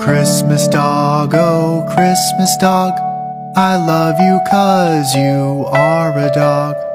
Christmas dog, oh, Christmas dog, I love you cause you are a dog.